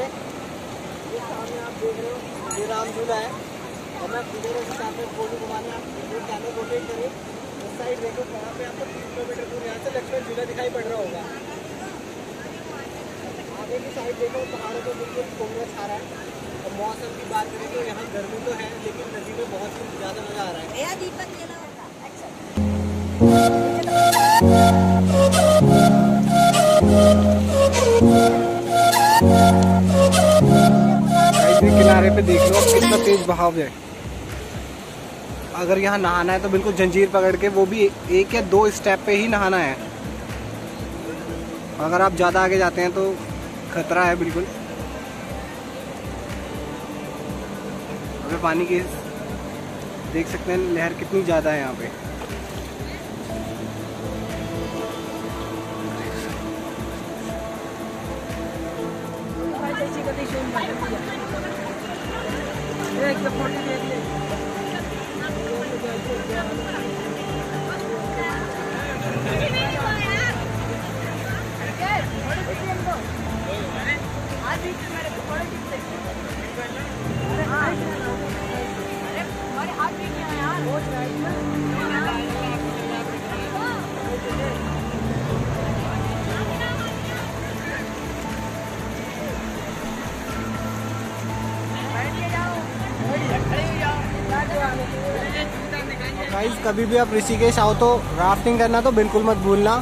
से ये सामने आप देख रहे हो ये राम झूला है। और मैं कुदेरे से सामने गोली घुमाने आप कैमरे रोटेट करिए उस साइड देखो वहाँ पे आपको तीन किलोमीटर दूर यहाँ से लक्ष्मण झूला दिखाई पड़ रहा होगा। आगे की साइड देखो पहाड़ों को बिल्कुल कोहरा छा रहा है। और मौसम की बात करें तो यहाँ गर्मी तो है लेकिन नदी में बहुत ही ज़्यादा मज़ा आ रहा है। दीपक मेला होता अच्छा। Thank you. ये किनारे पे देख लो, कितना तेज बहाव है। अगर यहाँ नहाना है तो बिल्कुल जंजीर पकड़ के, वो भी एक या दो स्टेप पे ही नहाना है। अगर आप ज़्यादा आगे जाते हैं तो खतरा है बिल्कुल। पानी की देख सकते हैं लहर कितनी ज़्यादा है यहाँ पे। एक तो फ़ोटो देख गाइस कभी भी आप ऋषिकेश आओ तो राफ्टिंग करना तो बिल्कुल मत भूलना।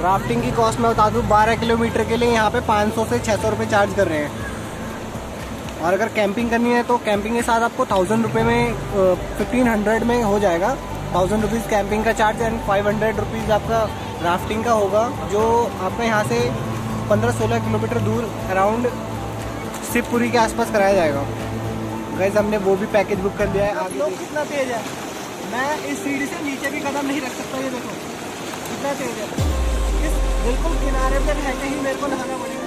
राफ्टिंग की कॉस्ट मैं बता दूँ 12 किलोमीटर के लिए यहाँ पे 500 से 600 रुपये चार्ज कर रहे हैं। और अगर कैंपिंग करनी है तो कैंपिंग के साथ आपको थाउज़ेंड रुपये में फिफ्टीन हंड्रेड में हो जाएगा। थाउज़ेंड रुपीज़ कैंपिंग का charge and five hundred rupees आपका राफ्टिंग का होगा, जो आपका यहाँ से पंद्रह सोलह किलोमीटर दूर अराउंड शिवपुरी के आसपास कराया जाएगा। गैस हमने वो भी पैकेज बुक कर लिया है, आगे कितना तेज है? मैं इस सीढ़ी से नीचे भी कदम नहीं रख सकता, ये देखो। इतना तेज है। इस बिल्कुल किनारे पर रहते ही मेरे को नहाना पड़ेगा।